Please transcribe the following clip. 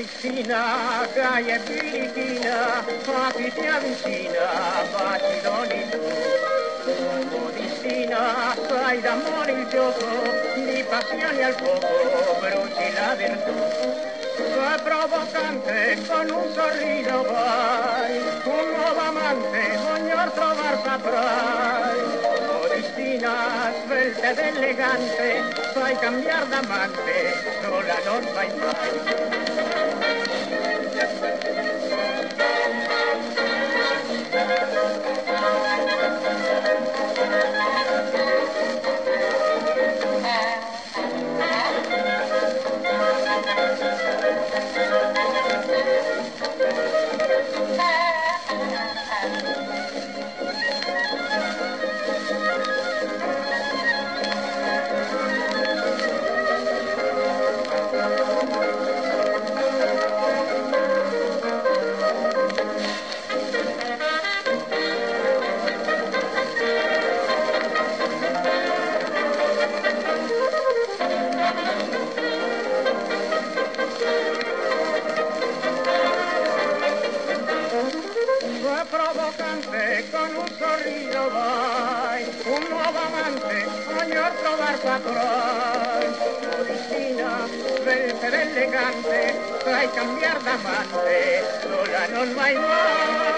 Modistina, calle Filippina, papi ti avvicina, baci tu. Modistina, fai d'amore il gioco, di passioni al fuoco, bruci la virtù. Soy provocante, con un sorriso vai, un nuovo amante, ogni trovar saprai. Modistina, svelta ed elegante, fai cambiar d'amante, sola non vai mai. Con un sorriso vai, un nuovo amante, ogni trovar patrón. Modistina, svelte ed elegante, sai cambiar d'amante, sola non vai mai.